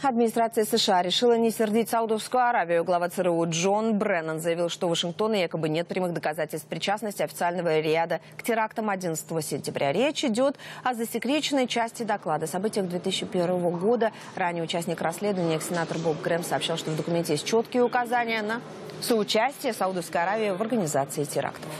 Администрация США решила не сердить Саудовскую Аравию. Глава ЦРУ Джон Бреннан заявил, что у Вашингтона якобы нет прямых доказательств причастности официального ряда к терактам 11 сентября. Речь идет о засекреченной части доклада о событиях 2001 года. Ранее участник расследования, сенатор Боб Грэм, сообщал, что в документе есть четкие указания на соучастие Саудовской Аравии в организации терактов.